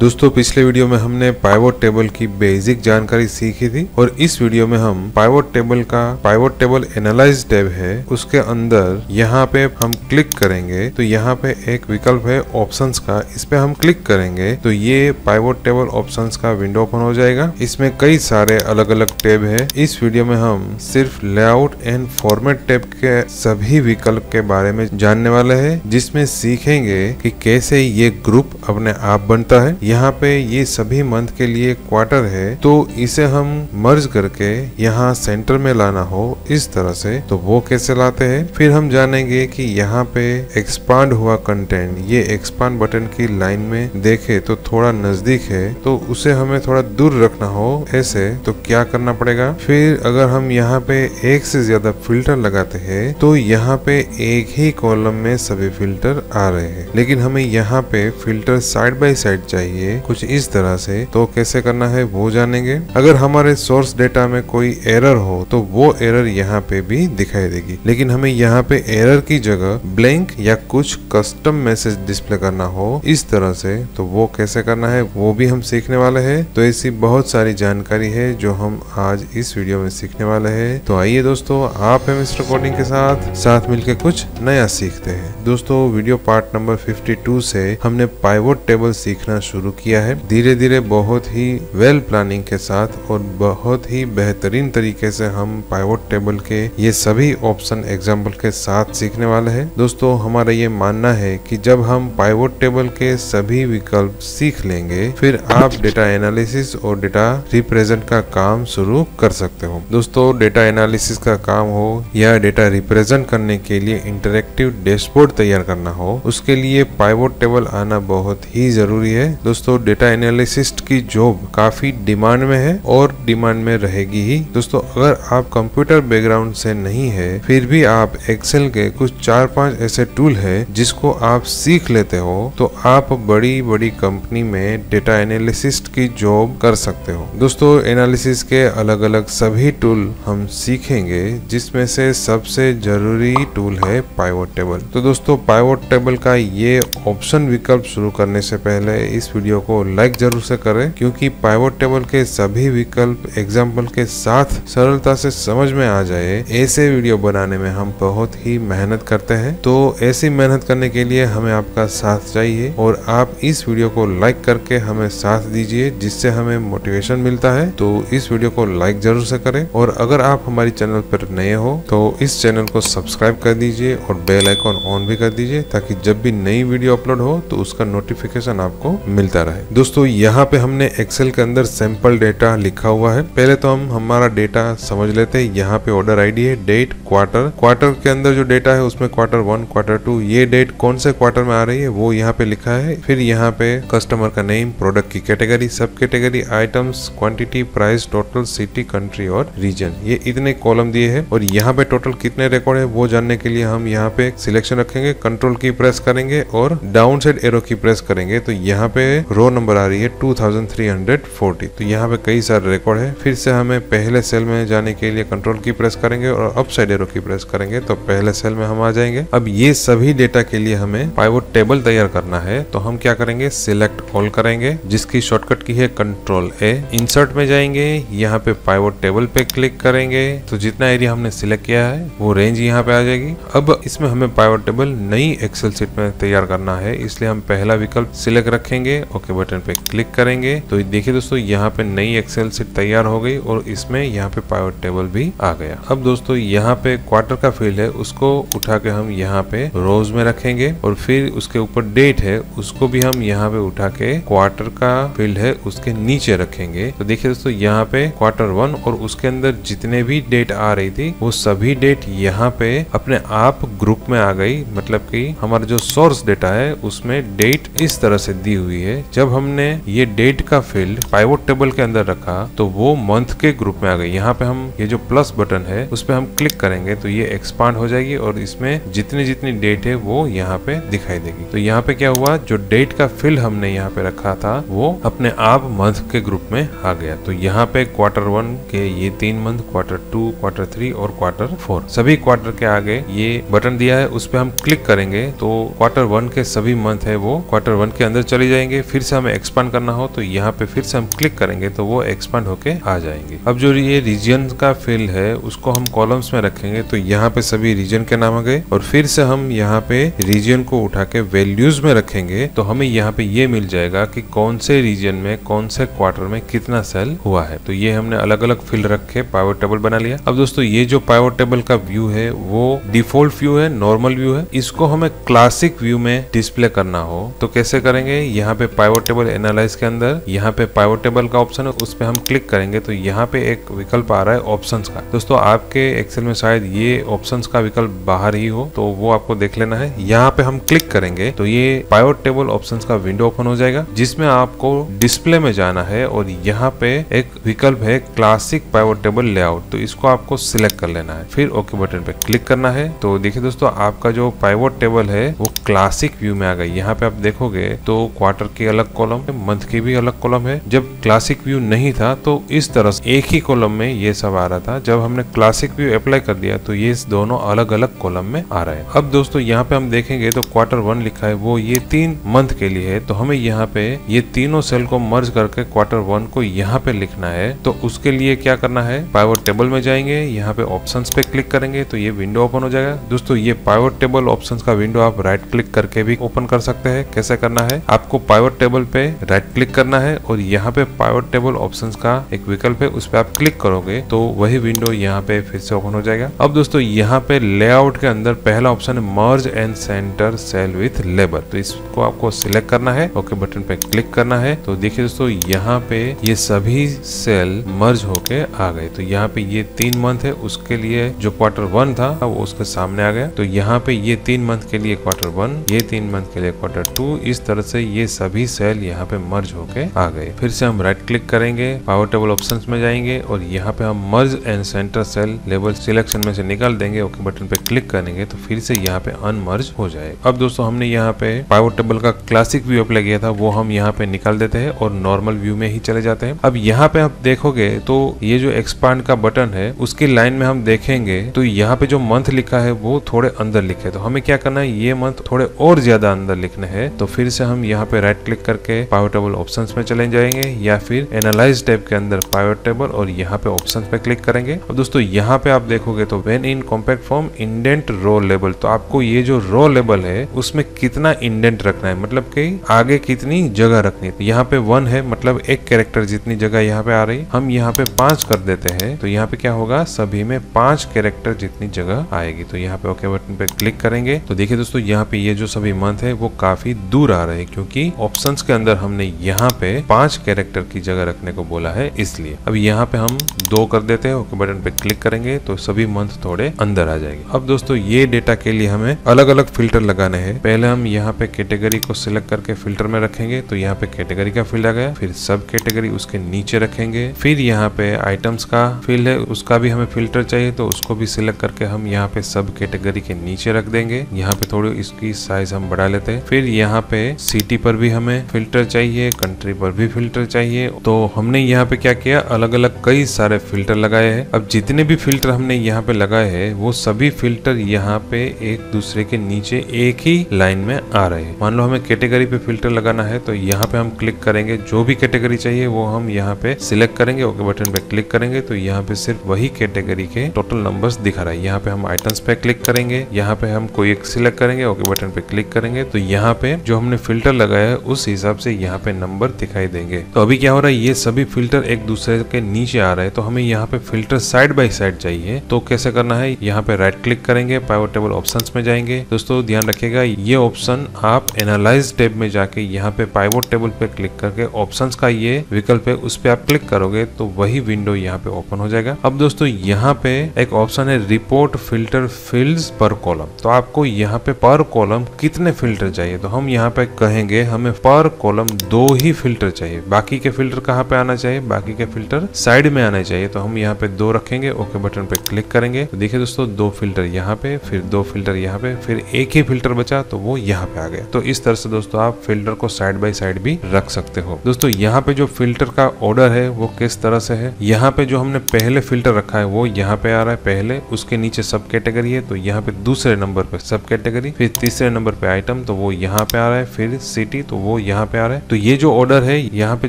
दोस्तों, पिछले वीडियो में हमने पाइवोट टेबल की बेसिक जानकारी सीखी थी और इस वीडियो में हम पाइवोट टेबल का पाइवोट टेबल एनालाइज टैब है। उसके अंदर यहाँ पे हम क्लिक करेंगे तो यहाँ पे एक विकल्प है ऑप्शंस का। इस पे हम क्लिक करेंगे तो ये पाइवोट टेबल ऑप्शंस का विंडो ओपन हो जाएगा। इसमें कई सारे अलग अलग टैब है। इस वीडियो में हम सिर्फ़ लेआउट एंड फॉर्मेट टैब के सभी विकल्प के बारे में जानने वाले है, जिसमें सीखेंगे कि कैसे ये ग्रुप अपने आप बनता है। यहाँ पे ये सभी मंथ के लिए क्वार्टर है तो इसे हम मर्ज करके यहाँ सेंटर में लाना हो इस तरह से। तो वो कैसे लाते हैं? फिर हम जानेंगे कि यहाँ पे एक्सपांड हुआ कंटेंट ये एक्सपांड बटन की लाइन में देखे तो थोड़ा नज़दीक है तो उसे हमें थोड़ा दूर रखना हो ऐसे। तो क्या करना पड़ेगा? फिर अगर हम यहाँ पे एक से ज़्यादा फ़िल्टर लगाते हैं तो यहाँ पे एक ही कॉलम में सभी फ़िल्टर आ रहे हैं। लेकिन हमें यहाँ पे फ़िल्टर साइड बाय साइड चाहिए। कुछ इस तरह से तो कैसे करना है वो जानेंगे। अगर हमारे सोर्स डेटा में कोई एरर हो तो वो एरर यहाँ पे भी दिखाई देगी। लेकिन हमें यहाँ पे एरर की जगह ब्लैंक या कुछ कस्टम मैसेज डिस्प्ले करना हो, इस तरह से तो वो कैसे करना है, वो भी हम सीखने वाले हैं। तो ऐसी बहुत सारी जानकारी है जो हम आज इस वीडियो में सीखने वाले हैं। तो आइए दोस्तों, आप है मिस्टर कोडिंग के साथ। साथ मिलकर कुछ नया सीखते हैं। दोस्तों वीडियो पार्ट नंबर 52 से हमने पाइवोट टेबल सीखना शुरू किया है। धीरे धीरे बहुत ही वेल प्लानिंग के साथ और बहुत ही बेहतरीन तरीके से हम पाइवोट टेबल के ये सभी ऑप्शन एग्ज़ाम्पल के साथ सीखने वाले हैं। दोस्तों, हमारा ये मानना है कि जब हम पाइवोट टेबल के सभी विकल्प सीख लेंगे, फिर आप डेटा एनालिसिस और डेटा रिप्रेजेंट का काम शुरू कर सकते हो। दोस्तों डेटा एनालिसिस का काम हो या डेटा रिप्रेजेंट करने के लिए इंटरेक्टिव डैशबोर्ड तैयार करना हो, उसके लिए पाइवोट टेबल आना बहुत ही ज़रूरी है। दोस्तों डेटा एनालिसिस्ट की जॉब काफ़ी डिमांड में है और डिमांड में रहेगी ही। दोस्तों, अगर आप कंप्यूटर बैकग्राउंड से नहीं है, फिर भी आप एक्सेल के कुछ चार पाँच ऐसे टूल है जिसको आप सीख लेते हो तो आप बड़ी बड़ी कंपनी में डेटा एनालिसिस्ट की जॉब कर सकते हो। दोस्तों एनालिसिस के अलग अलग सभी टूल हम सीखेंगे, जिसमें से सबसे ज़रूरी टूल है पाइवोट टेबल तो दोस्तों पाइवोट टेबल का ये ऑप्शन विकल्प शुरू करने से पहले इस वीडियो को लाइक ज़रूर से करें, क्योंकि पाइवोट टेबल के सभी विकल्प एग्ज़ाम्पल के साथ सरलता से समझ में आ जाए। ऐसे वीडियो बनाने में हम बहुत ही मेहनत करते हैं। तो ऐसी मेहनत करने के लिए हमें आपका साथ चाहिए और आप इस वीडियो को लाइक करके हमें साथ दीजिए, जिससे हमें मोटिवेशन मिलता है। तो इस वीडियो को लाइक ज़रूर से करें और अगर आप हमारी चैनल पर नए हो तो इस चैनल को सब्सक्राइब कर दीजिए और बेल आइकॉन ऑन भी कर दीजिए, ताकि जब भी नई वीडियो अपलोड हो तो उसका नोटिफिकेशन आपको मिलता रहे। दोस्तों, यहाँ पे हमने एक्सेल के अंदर सैंपल डेटा लिखा हुआ है। पहले तो हम हमारा डेटा समझ लेते हैं। यहाँ पे ऑर्डर आईडी है डेट क्वार्टर क्वार्टर के अंदर जो डेटा है, उसमें क्वार्टर वन क्वार्टर टू ये डेट कौन से क्वार्टर में आ रही है, वो यहाँ पे लिखा है। फिर यहाँ पे कस्टमर का नेम प्रोडक्ट की category sub category items quantity price total city country और रीजन ये इतने कॉलम दिए हैं। और यहाँ पे टोटल कितने रिकॉर्ड है, वो जानने के लिए हम यहाँ पे सिलेक्शन रखेंगे। कंट्रोल की प्रेस करेंगे और down side arrow key press करेंगे। तो यहाँ पे रो नंबर आ रही है 2340 तो यहाँ पे कई सारे रिकॉर्ड है। फिर से हमें पहले सेल में जाने के लिए कंट्रोल की प्रेस करेंगे और up side arrow key press करेंगे। तो पहले सेल में हम आ जाएँगे। अब ये सभी डेटा के लिए हमें पाइवोट टेबल तैयार करना है। तो हम क्या करेंगे? सिलेक्ट ऑल करेंगे, जिसकी शॉर्टकट की है कंट्रोल ए इंसर्ट में जाएँगे, यहाँ पे पाइवोट टेबल पे क्लिक करेंगे। तो जितना एरिया हमने सिलेक्ट किया है, वो रेंज यहाँ पे आ जाएगी। अब इसमें हमें पाइवोट टेबल नई एक्सेल सीट में तैयार करना है। इसलिए हम पहला विकल्प सिलेक्ट रखेंगे ओके बटन पे क्लिक करेंगे। तो देखिए दोस्तों, यहाँ पे नई एक्सेल सीट तैयार हो गई और इसमें यहाँ पे पावर टेबल भी आ गया। अब दोस्तों, यहाँ पे क्वार्टर का फ़ील्ड है, उसको उठा के हम यहाँ पे रोज में रखेंगे और फिर उसके ऊपर डेट है, उसको भी हम यहाँ पे उठा के क्वार्टर का फ़ील्ड है, उसके नीचे रखेंगे। तो देखिए दोस्तों, यहाँ पे क्वार्टर वन और उसके अंदर जितने भी डेट आ रही थी, वो सभी डेट यहाँ पे अपने आप ग्रुप में आ गई। मतलब कि हमारा जो सोर्स डेटा है, उसमें डेट इस तरह से दी हुई है। जब हमने ये डेट का फ़ील्ड पाइवोट टेबल के अंदर रखा तो वो मंथ के ग्रुप में आ गई। यहाँ पे हम ये जो प्लस बटन है, उस पर हम क्लिक करेंगे तो ये एक्सपांड हो जाएगी और इसमें जितनी जितनी डेट है, वो यहाँ पे दिखाई देगी। तो यहाँ पे क्या हुआ? जो डेट का फ़ील्ड हमने यहाँ पे रखा था, वो अपने आप मंथ के ग्रुप में आ गया। तो यहाँ पे क्वार्टर वन के ये तीन month quarter two quarter three और क्वार्टर फोर सभी क्वार्टर के आगे ये बटन दिया है, उस पर हम क्लिक करेंगे तो क्वार्टर वन के सभी मंथ है वो क्वार्टर वन के अंदर चले जाएँगे। फिर से हमें एक्सपांड करना हो तो यहाँ पे फिर से हम क्लिक करेंगे तो वो एक्सपांड होके आ जाएँगे। अब जो ये रीजन का फ़ील्ड है, उसको हम कॉलम्स में रखेंगे तो यहाँ पे सभी रीजन के नाम आ गए, और फिर से हम यहाँ पे रीजन को उठा के वैल्यूज़ में रखेंगे तो हमें यहाँ पे ये मिल जाएगा कि कौन से रीजन में, कौन से क्वार्टर में कितना सेल हुआ है। तो ये हमने अलग अलग फ़ील्ड रख पावर टेबल बना लिया। अब दोस्तों, ये जो पावर टेबल का व्यू है, वो डिफ़ॉल्ट व्यू है नॉर्मल व्यू है। इसको हमें क्लासिक व्यू में डिस्प्ले करना हो तो कैसे करेंगे? यहाँ पे पावर टेबल एनालाइज के अंदर यहाँ पे पावर टेबल का ऑप्शन है, उस पर हम क्लिक करेंगे तो यहाँ पे एक विकल्प आ रहा है ऑप्शंस का। दोस्तों, आपके एक्सेल में शायद ये ऑप्शंस का विकल्प बाहर ही हो तो वो आपको देख लेना है। यहाँ पे हम क्लिक करेंगे तो ये पावर टेबल ऑप्शंस का विंडो ओपन हो जाएगा, जिसमें आपको डिस्प्ले में जाना है और यहाँ पे एक विकल्प है क्लासिक पावर टेबल लेआउट तो इसको आपको सिलेक्ट कर लेना है। फिर ओके बटन पे क्लिक करना है। तो देखिए दोस्तों, आपका जो पाइवोट टेबल है, वो क्लासिक व्यू में आ गई। यहाँ पे आप देखोगे तो क्वार्टर की अलग कॉलम है मंथ की भी अलग कॉलम है। जब क्लासिक व्यू नहीं था तो इस तरह से एक ही कॉलम में ये सब आ रहा था। जब हमने क्लासिक व्यू अप्लाई कर दिया तो ये दोनों अलग अलग कॉलम में आ रहे हैं। अब दोस्तों, यहाँ पे हम देखेंगे तो क्वार्टर वन लिखा है, वो ये तीन मंथ के लिए है। तो हमें यहाँ पे ये तीनों सेल को मर्ज करके क्वार्टर वन को यहाँ पे लिखना है। तो उसके लिए क्या करना है? पावर टेबल में जाएँगे, यहाँ पे ऑप्शन पे क्लिक करेंगे तो ये विंडो ओपन हो जाएगा। दोस्तों, ये पावर टेबल ऑप्शन का विंडो आप राइट क्लिक करके भी ओपन कर सकते हैं। कैसे करना है? आपको पावर टेबल पे राइट क्लिक करना है और यहाँ पे पावर टेबल ऑप्शन का एक विकल्प है, उस पर आप क्लिक करोगे तो वही विंडो यहाँ पे फिर से ओपन हो जाएगा। अब दोस्तों, यहाँ पे लेआउट के अंदर पहला ऑप्शन है merge and centre cell with label तो इसको आपको सिलेक्ट करना है, ओके बटन पे क्लिक करना है। तो देखिए दोस्तों, यहाँ पे ये सभी सेल मर्ज होके आ गए। तो यहाँ पे ये तीन मंथ है, उसके लिए जो क्वार्टर वन था वो उसके सामने आ गया। तो यहाँ पे ये तीन मंथ के लिए क्वार्टर वन ये तीन मंथ के लिए क्वार्टर टू इस तरह से ये सभी सेल यहाँ पे मर्ज होके आ गए। फिर से हम राइट क्लिक करेंगे पावर टेबल ऑप्शन में जाएँगे और यहाँ पे हम merge and centre cell level selection में से निकाल देंगे। ओके बटन पे क्लिक करेंगे तो फिर से यहाँ पे अनमर्ज हो जाए। अब दोस्तों हमने यहाँ पे पावर टेबल का क्लासिक व्यू अप्लाई किया था, वो हम यहाँ पे निकाल देते हैं और नॉर्मल व्यू में ही चले जाते हैं। अब यहाँ पे आप देखोगे तो ये जो एक्सपांड का बटन है, उसकी लाइन में हम देखेंगे तो यहाँ पे जो मंथ लिखा है, वो थोड़े अंदर लिखे। तो हमें क्या करना है, ये मंथ थोड़े और ज़्यादा अंदर लिखने हैं। तो फिर से हम यहाँ पे राइट क्लिक करके पावर टेबल ऑप्शन में चले जाएँगे या फिर एनालाइज टैब के अंदर पावर टेबल और यहाँ पे ऑप्शन पे क्लिक करेंगे। अब दोस्तों, यहाँ पे आप देखोगे तो when in compact form indent row label तो आपको ये जो रो लेबल है, उसमें कितना इंडेंट रखना है? मतलब कि आगे कितनी जगह रखनी है? तो यहाँ पे वन है मतलब एक कैरेक्टर जितनी जगह यहाँ पे आ रही, हम यहाँ पे पाँच कर देते हैं तो यहाँ पे क्या होगा? सभी में पाँच कैरेक्टर जितनी जगह आएगी। तो यहाँ पे ओके बटन पे क्लिक करेंगे। तो देखिए दोस्तों, यहाँ पे ये जो सभी मंथ है, वो काफ़ी दूर आ रहे हैं, क्योंकि ऑप्शन के अंदर हमने यहाँ पे पाँच कैरेक्टर की जगह रखने को बोला है, इसलिए। अब यहाँ पे हम दो कर देते हैं, ओके बटन पे क्लिक करेंगे तो सभी मंथ थोड़े अंदर आ जाएँगे। अब दोस्तों, ये डेटा के लिए हमें अलग अलग फ़िल्टर लगाने हैं। पहले हम यहाँ पे कैटेगरी को सिलेक्ट करके फ़िल्टर में रखेंगे तो यहाँ पे कैटेगरी का फ़ील्ड आ गया, फिर सब कैटेगरी उसके नीचे रखेंगे, फिर यहाँ पे आइटम्स का फ़ील्ड है, उसका भी हमें फ़िल्टर चाहिए तो उसको भी सिलेक्ट करके हम यहाँ पे सब कैटेगरी के नीचे रख देंगे। यहाँ पे थोड़ी इसकी साइज़ हम बढ़ा लेते हैं। फिर यहाँ पे सिटी पर भी हमें फ़िल्टर चाहिए कंट्री पर भी फ़िल्टर चाहिए। तो हमने यहाँ पे क्या किया? अलग अलग कई सारे फ़िल्टर लगाए हैं। अब जितने भी फ़िल्टर हमने यहाँ पे लगाए हैं, वो सभी फ़िल्टर यहाँ पे एक दूसरे के नीचे एक ही लाइन में आ रहे हैं। मान लो हमें कैटेगरी पे फ़िल्टर लगाना है तो यहाँ पे हम क्लिक करेंगे। जो भी कैटेगरी चाहिए, वो हम यहाँ पे सिलेक्ट करेंगे। ओके बटन पे क्लिक करेंगे तो यहाँ पे सिर्फ़ वही कैटेगरी के टोटल नंबर्स दिखा रहा है। यहाँ पे हम आइटम्स पे क्लिक करेंगे। यहाँ पे हम कोई एक सिलेक्ट करेंगे, ओके बटन पे क्लिक करेंगे। तो यहाँ पे जो हमने फ़िल्टर लगाया है, उस हिसाब से यहाँ पे नंबर दिखाई देंगे। तो अभी क्या हो रहा है, ये सभी फ़िल्टर एक दूसरे के नीचे आ रहे हैं तो हमें यहाँ पे फ़िल्टर साइड बाई साइड चाहिए। तो कैसे करना है, यहाँ पे राइट क्लिक करेंगे पावर टेबल ऑप्शन में जाएँगे। दोस्तों, ध्यान रखिएगा, ये ऑप्शन आप एनालाइज टेब में जाके यहाँ पे पाइवोट टेबल पे क्लिक करके ऑप्शंस का ये विकल्प है, उस पर आप क्लिक करोगे तो वही विंडो यहाँ पे ओपन हो जाएगा। अब दोस्तों, यहाँ पे एक ऑप्शन है रिपोर्ट फ़िल्टर फील्ड्स पर कॉलम तो आपको यहाँ पे पर कॉलम कितने फ़िल्टर चाहिए? तो हम यहाँ पे कहेंगे, हमें पर कॉलम दो ही फ़िल्टर चाहिए। बाकी के फ़िल्टर कहाँ पे आना चाहिए? बाकी के फ़िल्टर साइड में आना चाहिए। तो हम यहाँ पे दो रखेंगे ओके बटन पे क्लिक करेंगे। तो देखिए दोस्तों, दो फ़िल्टर यहाँ पे, फिर दो फ़िल्टर यहाँ पे, फिर एक ही फ़िल्टर बचा तो वो यहाँ पे आ गया। तो इस तरह से दोस्तों, आप फ़िल्टर को साइड बाय साइड भी रख सकते हो। दोस्तों, यहाँ पे जो फ़िल्टर का ऑर्डर है, वो किस तरह से है? यहाँ पे जो हमने पहले फ़िल्टर रखा है, वो यहाँ पे आ रहा है पहले, उसके नीचे सब कैटेगरी है तो यहाँ पे दूसरे नंबर पे सब कैटेगरी फिर तीसरे नंबर पे आइटम तो वो यहाँ पे आ रहा है, फिर सिटी तो वो यहाँ पे आ रहा है। तो ये जो ऑर्डर है, यहाँ पे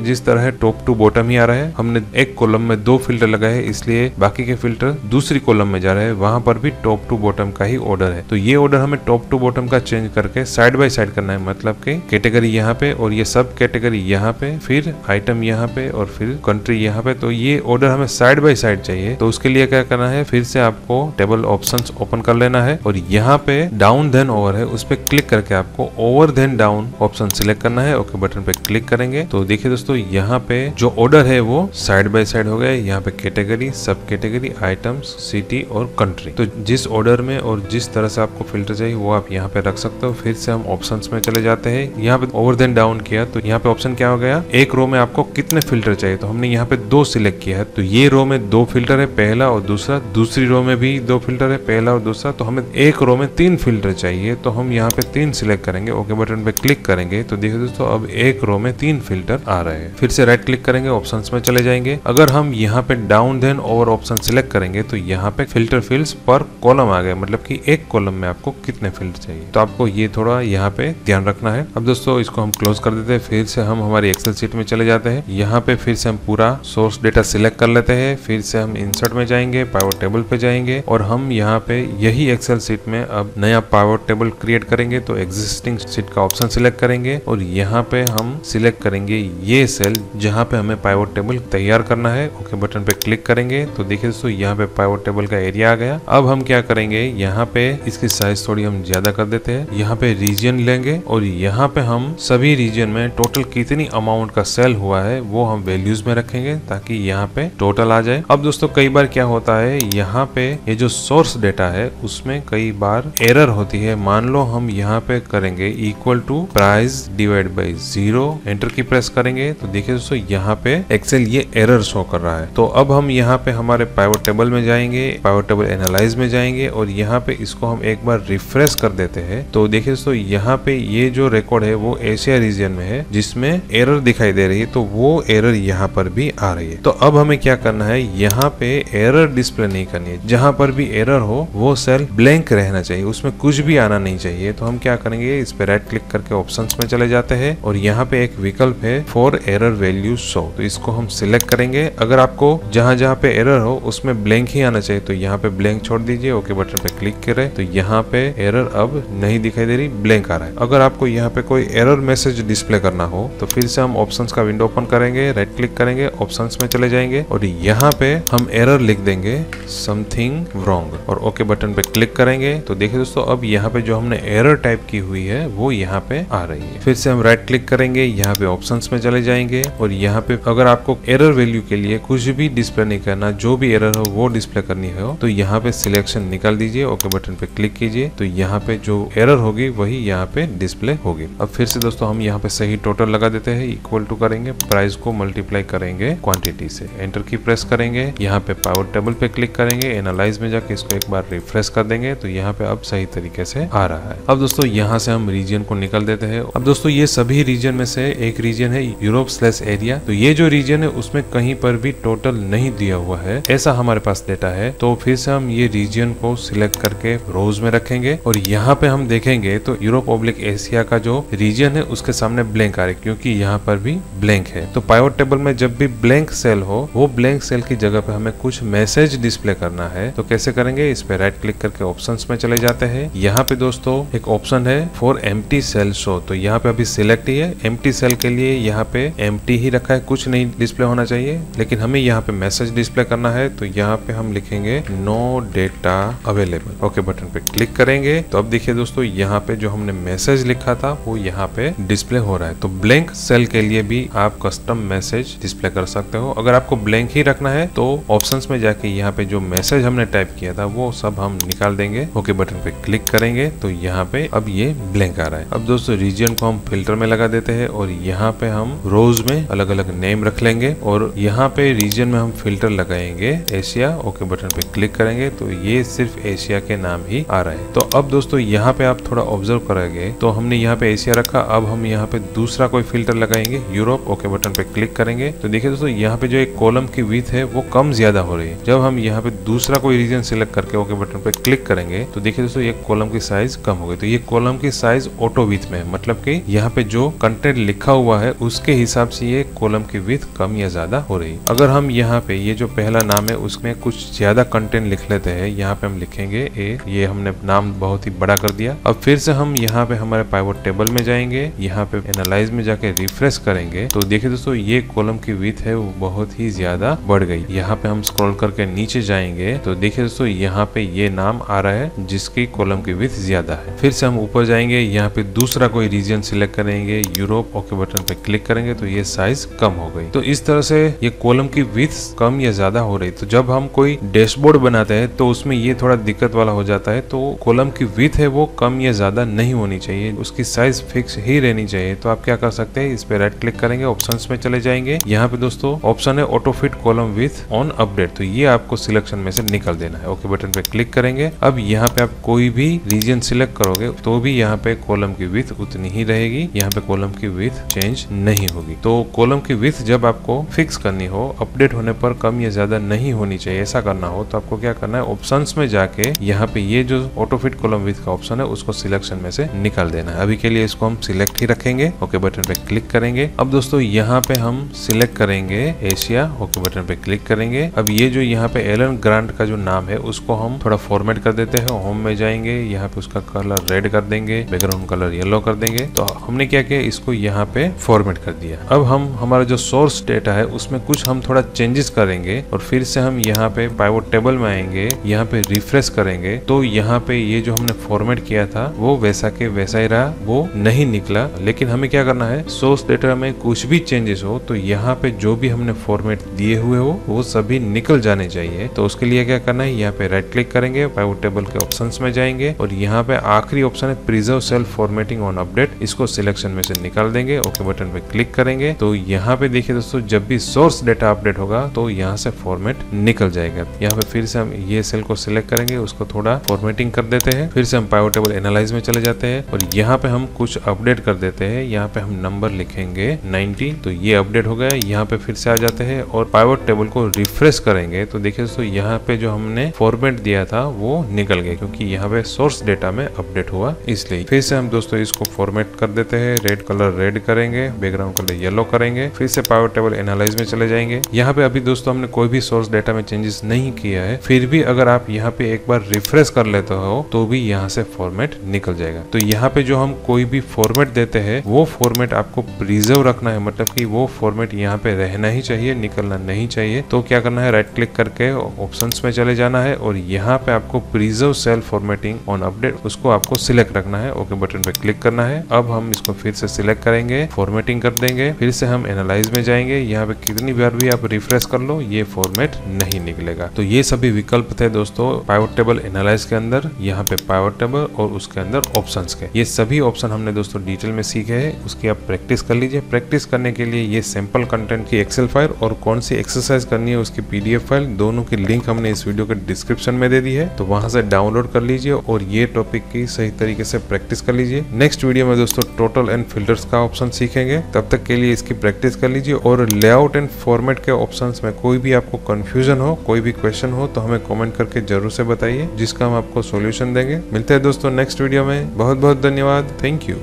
जिस तरह है टॉप टू बॉटम ही आ रहा है। हमने एक कॉलम में दो फ़िल्टर लगाए हैं इसलिए बाकी के फ़िल्टर दूसरी कॉलम में जा रहे हैं। वहाँ पर भी टॉप टू बॉटम का ही ऑर्डर है। तो ये ऑर्डर हमें टॉप टू बॉटम का चेंज करके साइड बाय साइड करना है। मतलब कि कैटेगरी यहाँ पे और ये सब कैटेगरी यहाँ पे, फिर आइटम यहाँ पे और फिर कंट्री यहाँ पे। तो ये ऑर्डर हमें साइड बाय साइड चाहिए। तो उसके लिए क्या करना है? फिर से आपको टेबल ऑप्शन ओपन कर लेना है। और यहाँ पे डाउन देन ओवर है, उस पर क्लिक करके आपको over then down option select करना ओके बटन पे क्लिक करेंगे। तो देखिए दोस्तों, यहाँ पे जो ऑर्डर है वो साइड बाय साइड हो गया। यहाँ पे category sub category items city और कंट्री तो जिस ऑर्डर में और जिस तरह से आपको फ़िल्टर चाहिए, वो आप यहाँ पे रख सकते हो। फिर से हम ऑप्शन में चले जाते हैं। यहाँ पे ओवर देन डाउन किया। तो यहाँ पे ऑप्शन क्या हो गया? एक रो में आपको कितने फ़िल्टर चाहिए? तो हमने यहाँ पे दो सिलेक्ट किया है। तो ये रो में दो फ़िल्टर है, पहला और दूसरा। दूसरी रो में भी दो फ़िल्टर है, पहला और दूसरा। तो हमें एक रो में तीन फ़िल्टर चाहिए। तो हम यहाँ पे तीन सिलेक्ट करेंगे। ओके बटन पे क्लिक करेंगे। तो देखिए दोस्तों अब एक रो में तीन फ़िल्टर आ रहे हैं। फिर से राइट क्लिक करेंगे ऑप्शन में चले जाएँगे। अगर हम यहाँ पे down then over option select करेंगे तो यहाँ पे फ़िल्टर फिल्स पर कॉलम आ गए। मतलब कि एक कॉलम में आपको कितने फ़िल्टर चाहिए। तो आपको ये थोड़ा यहाँ पे ध्यान रखना है। अब दोस्तों, इसको हम क्लोज कर देते हैं। फिर से हम हमारी एक्सेल सीट में चले जाते हैं। यहाँ पे फिर से हम पूरा सोर्स डेटा सिलेक्ट कर लेते हैं। फिर से हम इंसर्ट में जाएँगे पावर टेबल पे जाएँगे और हम यहाँ पे यही एक्सेल सीट में अब नया पावर टेबल क्रिएट करेंगे। तो एग्जिस्टिंग सीट का ऑप्शन सिलेक्ट करेंगे और यहाँ पे हम सिलेक्ट करेंगे ये सेल जहाँ पे हमें पावर टेबल तैयार करना है। ओके बटन पे क्लिक करेंगे। तो देखिए दोस्तों, यहाँ पे पावर टेबल का एरिया आ गया। अब हम क्या करेंगे? यहाँ पे इसकी साइज़ थोड़ी हम ज़्यादा कर देते हैं। यहाँ पे रीजन लेंगे और यहाँ पे हम सभी रीजन में टोटल कितनी अमाउंट का सेल हुआ है, वो हम वैल्यूज़ में रखेंगे ताकि यहाँ पे टोटल आ जाए। अब दोस्तों, कई बार क्या होता है? यहाँ पे ये जो सोर्स डेटा है, उसमें कई बार एरर होती है। मान लो हम यहाँ पे करेंगे equal to price divide by zero enter की प्रेस करेंगे तो देखिए दोस्तों, यहाँ पे एक्सेल ये एरर शो कर रहा है। तो अब हम यहाँ पे हमारे पाइवट टेबल में जाएँगे पाइवट टेबल एनालाइज में जाएँगे और यहाँ पे इसको हम एक बार रिफ्रेश कर देते हैं। तो देखिए दोस्तों, यहाँ पे ये जो रिकॉर्ड है, वो एशिया रीजन में है, जिसमें एरर दिखाई दे रही है तो वो एरर यहाँ पर भी आ रही है। तो अब हमें क्या करना है, यहाँ पे एरर डिस्प्ले नहीं करनी है। जहाँ पर भी एरर हो, वो सेल ब्लैंक रहना चाहिए, उसमें कुछ भी आना नहीं चाहिए। तो हम क्या करेंगे, इस पे राइट क्लिक करके ऑप्शन में चले जाते हैं और यहाँ पे एक विकल्प है फॉर एरर वैल्यू शो तो इसको हम सिलेक्ट करेंगे। अगर आपको जहाँ जहाँ पे एरर हो, उसमें ब्लैंक ही आना चाहिए तो यहाँ पे ब्लैंक छोड़ दीजिए ओके बटन पे क्लिक करें। तो यहाँ पे एरर अब नहीं दिखाई दे रही ब्लैंक आ रहा है। अगर आपको यहाँ पे कोई एरर मैसेज डिस्प्ले करना हो तो फिर से हम ऑप्शन का विंडो ओपन करेंगे राइट क्लिक करेंगे ऑप्शन में चले जाएँगे और यहाँ पे हम एरर लिख देंगे समथिंग रॉन्ग और ओके बटन पे क्लिक करेंगे। तो देखिए दोस्तों, अब यहाँ पे जो हमने एरर टाइप की हुई है, वो यहाँ पे आ रही है। फिर से हम राइट क्लिक करेंगे, यहाँ पे ऑप्शंस में चले जाएँगे और यहाँ पे अगर आपको एरर वैल्यू के लिए कुछ भी डिस्प्ले नहीं करना, जो भी एरर हो, वो डिस्प्ले करनी हो तो यहाँ पे सिलेक्शन निकाल दीजिए ओके बटन पे क्लिक कीजिए तो यहाँ पे जो एरर होगी, वही यहाँ पे डिस्प्ले होगी। अब फिर से दोस्तों, हम यहाँ पे सही टोटल लगा देते हैं इक्वल टू करेंगे प्राइस को मल्टीप्लाई करेंगे क्वांटिटी से। एंटर की प्रेस करेंगे, यहाँ पे पावर टेबल पे क्लिक करेंगे एनालाइज में जाके इसको एक बार रिफ्रेश कर देंगे तो यहाँ पे अब सही तरीके से आ रहा है। अब दोस्तों, यहाँ से हम रीजन को निकल देते हैं। अब दोस्तों, ये सभी रीजन में से एक रीजन है यूरोप स्लेस एरिया तो ये जो रीजन है, उसमें कहीं पर भी टोटल नहीं दिया हुआ है। ऐसा हमारे पास डेटा है। तो फिर से हम ये रीजन को सिलेक्ट करके रोज में रखेंगे और यहाँ पे हम देखेंगे तो यूरोप ओब्लिक एशिया का जो रीजन है, उसके सामने ब्लैंक आ रही है, क्योंकि यहाँ पर भी ब्लैंक है। तो पाइवट टेबल में जब भी ब्लैंक सेल हो, वो ब्लैंक सेल की जगह पे हमें कुछ मैसेज डिस्प्ले करना है। तो कैसे करेंगे? इस पे राइट क्लिक करके ऑप्शन में चले जाते हैं। यहाँ पे दोस्तों, एक ऑप्शन है फॉर एम सेल शो तो यहाँ पे अभी सिलेक्ट ही है। एम सेल के लिए यहाँ पे एम ही रखा है। कुछ नहीं डिस्प्ले होना चाहिए, लेकिन हमें यहाँ पे मैसेज डिस्प्ले करना है तो यहाँ पे हम लिखेंगे no data available okay button पे क्लिक करेंगे। तो अब देखिए दोस्तों, यहाँ पे जो हमने मैसेज लिखा था, वो यहाँ पे डिस्प्ले हो रहा है। तो ब्लैंक सेल के लिए भी आप कस्टम मैसेज डिस्प्ले कर सकते हो। अगर आपको ब्लैंक ही रखना है तो ऑप्शंस में जाके यहाँ पे जो मैसेज हमने टाइप किया था, वो सब हम निकाल देंगे। ओके बटन पे क्लिक करेंगे तो यहाँ पे अब ये ब्लैंक आ रहा है। अब दोस्तों रीजन को हम फ़िल्टर में लगा देते हैं और यहाँ पे हम रोज में अलग अलग नेम रख लेंगे और यहाँ पे रीजन में हम फ़िल्टर लगाएँगे एशिया, ओके बटन पे क्लिक करेंगे तो ये सिर्फ़ एशिया के नाम ही आ रहा है। तो अब दोस्तों यहाँ पे आप थोड़ा ऑब्ज़र्व करेंगे तो हमने यहाँ पे एशिया रखा, अब हम यहाँ पे दूसरा कोई फ़िल्टर लगाएँगे, यूरोप, ओके बटन पे क्लिक करेंगे। तो देखिए दोस्तों यहाँ पे जो एक कॉलम की विथ है वो कम ज़्यादा हो रही है। जब हम यहाँ पे दूसरा कोई रीजन सिलेक्ट करके ओके बटन पे क्लिक करेंगे तो देखिए दोस्तों ये कॉलम की साइज़ कम हो गई। तो ये कॉलम की साइज़ ऑटो विथ में मतलब की यहाँ पे जो कंटेंट लिखा हुआ है, उसके हिसाब से ये कॉलम की विथ कम या ज़्यादा हो रही अगर हम यहाँ पे ये जो पहला नाम है, उसमें कुछ ज़्यादा कंटेंट लिख लेते हैं, यहाँ पे हम लिखेंगे ए, ये हमने नाम बहुत ही बड़ा कर दिया। अब फिर से हम यहाँ पे हमारे पाइवोट टेबल में जाएँगे, यहाँ पे एनालाइज में जाके रिफ्रेश करेंगे। तो देखिए दोस्तों, ये कॉलम की विथ है, वो बहुत ही ज़्यादा बढ़ गई। यहाँ पे हम स्क्रॉल करके नीचे जाएँगे तो देखिए दोस्तों, यहाँ पे ये नाम आ रहा है, जिसकी कॉलम की विथ ज़्यादा है। फिर से हम ऊपर जाएँगे, यहाँ पे दूसरा कोई रीजन सिलेक्ट करेंगे, यूरोप ओके बटन पे क्लिक करेंगे तो ये साइज़ कम हो गई। तो इस तरह से ये कॉलम की विथ कम या ज़्यादा हो रही। तो जब हम कोई डैशबोर्ड बनाते हैं तो उसमें ये थोड़ा दिक्कत वाला हो जाता है। तो कॉलम की विथ है वो कम या ज़्यादा नहीं होनी चाहिए, उसकी साइज़ फिक्स ही रहनी चाहिए। तो आप क्या कर सकते हैं, इस पे राइट क्लिक करेंगे ऑप्शन में चले जाएँगे। यहाँ पे दोस्तों ऑप्शन है auto fit column width on update तो ये आपको सिलेक्शन में से निकल देना है। ओके बटन पे क्लिक करेंगे। अब यहाँ पे आप कोई भी रीजन सिलेक्ट करोगे तो भी यहाँ पे कॉलम की विथ उतनी ही रहेगी। यहाँ पे कॉलम की विथ चेंज नहीं होगी। तो कॉलम की विथ जब आपको फिक्स करनी हो अपडेट होने पर कम या ज़्यादा नहीं होनी चाहिए, ऐसा करना हो तो आपको क्या करना है? ऑप्शन में जाके यहाँ पे ये जो ऑटोफिट कॉलम विथ का ऑप्शन है, उसको सिलेक्शन में से निकाल देना है। अभी के लिए इसको हम सिलेक्ट ही रखेंगे। ओके बटन पे क्लिक करेंगे। अब दोस्तों, यहाँ पे हम सिलेक्ट करेंगे एशिया ओके बटन पे क्लिक करेंगे। अब ये जो यहाँ पे एलन ग्रांट का जो नाम है, उसको हम थोड़ा फॉर्मेट कर देते हैं। होम में जाएँगे, यहाँ पे उसका कलर रेड कर देंगे बैकग्राउंड कलर येलो कर देंगे। तो हमने क्या किया? इसको यहाँ पे फॉर्मेट कर दिया। अब हम, हमारा जो सोर्स डेटा है, उसमें कुछ हम थोड़ा चेंजेस करेंगे और फिर से हम यहाँ पे पाइवोट टेबल में आएँगे, यहाँ पे रिफ्रेश करेंगे। तो यहाँ पे ये जो हमने फॉर्मेट किया था, वो वैसा के वैसा ही रहा, वो नहीं निकला। लेकिन हमें क्या करना है? सोर्स डेटा में कुछ भी चेंजेस हो तो यहाँ पे जो भी हमने फॉर्मेट दिए हुए हो, वो सभी निकल जाने चाहिए। तो उसके लिए क्या करना है? यहाँ पे राइट क्लिक करेंगे पाइवोट टेबल के ऑप्शन में जाएँगे और यहाँ पे आखिरी ऑप्शन है preserve cell formatting on update इसको सिलेक्शन में से निकाल देंगे ओके बटन पे क्लिक करेंगे। तो यहाँ पे देखिए दोस्तों, जब भी सोर्स डेटा अपडेट होगा तो यहाँ से फॉर्मेट निकल जाएगा। यहाँ पे फिर से हम ये सेल को सिलेक्ट करेंगे, उसको थोड़ा फॉर्मेटिंग कर देते हैं। फिर से हम पाइवोट टेबल एनालाइज में चले जाते हैं और यहाँ पे हम कुछ अपडेट कर देते हैं। यहाँ पे हम नंबर लिखेंगे 90 तो ये अपडेट हो गया। यहाँ पे फिर से आ जाते हैं और पाइवोट टेबल को रिफ्रेश करेंगे। तो देखिए दोस्तों, यहाँ पे जो हमने फॉर्मेट दिया था, वो निकल गया, क्योंकि यहाँ पे सोर्स डेटा में अपडेट हुआ, इसलिए। फिर से हम दोस्तों इसको फॉर्मेट कर देते हैं। रेड कलर रेड करेंगे बैकग्राउंड कलर येलो करेंगे, फिर से पावर टेबल एनालाइज में चले जाएँगे। यहाँ पे अभी दोस्तों हमने कोई भी सोर्स डेटा में चेंजेस नहीं किया है, फिर भी अगर आप यहाँ पे एक बार रिफ्रेश कर लेते हो तो भी यहाँ से फॉर्मेट निकल जाएगा। तो यहाँ पे जो हम कोई भी फॉर्मेट देते हैं, वो फॉर्मेट आपको प्रिजर्व रखना है मतलब कि वो फॉर्मेट यहाँ पे रहना ही चाहिए, निकलना नहीं चाहिए। तो क्या करना है राइट क्लिक करके ऑप्शन में चले जाना है और यहाँ पे आपको preserve cell formatting on update उसको आपको सिलेक्ट रखना है। ओके बटन पे क्लिक करना है। अब हम इसको फिर से सिलेक्ट करेंगे फॉर्मेटिंग कर देंगे, फिर से हम एनालाइज में जाएँगे, यहाँ पे कितनी बार भी आप रिफ्रेश कर लो, ये फॉर्मेट नहीं निकलेगा। तो ये सभी विकल्प थे दोस्तों पाइवट टेबल एनालाइज के अंदर, यहाँ पे पाइवट टेबल और उसके अंदर ऑप्शन के। ये सभी ऑप्शन हमने दोस्तों डिटेल में सीखे हैं, उसकी आप प्रैक्टिस कर लीजिए। प्रैक्टिस करने के लिए ये सैंपल कंटेंट की एक्सेल फ़ाइल और कौन सी एक्सरसाइज करनी है उसकी पीडीएफ फ़ाइल दोनों की लिंक हमने इस वीडियो के डिस्क्रिप्शन में दे दी है। तो वहाँ से डाउनलोड कर लीजिए और ये टॉपिक की सही तरीके से प्रैक्टिस कर लीजिए। नेक्स्ट वीडियो में दोस्तों टोटल एंड फिल्टर्स का ऑप्शन सीखेंगे। तब तक के लिए इसकी प्रैक्टिस कर लीजिए और लेआउट एंड फॉर्मेट के ऑप्शंस में कोई भी आपको कंफ्यूजन हो, कोई भी क्वेश्चन हो तो हमें कमेंट करके ज़रूर से बताइए, जिसका हम आपको सॉल्यूशन देंगे। मिलते हैं दोस्तों नेक्स्ट वीडियो में। बहुत बहुत धन्यवाद। Thank you